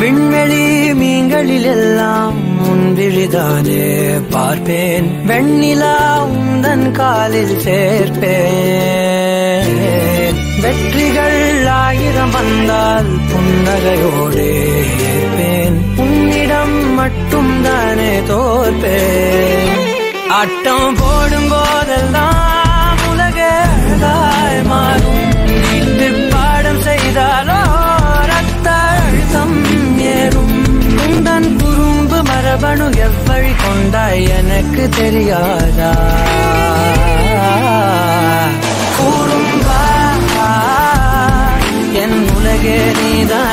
விண்வெளி மீன்களில் எல்லாம் முன்விழிதானே பார்ப்பேன். வெண்ணிலா உந்தன் காலில் சேர்ப்பேன். வெற்றிகள் ஆயிரம் வந்தால் புன்னகையோடே ஏற்பேன் உன்னிடம் மட்டும் தானே தோற்பேன். ஆட்டம் போடும் போதெல்லாம் குறும்பு எவ்வழி கொண்டாய் எனக்கு தெரியாதா? கூறும்பா என் உலகே நீதான்.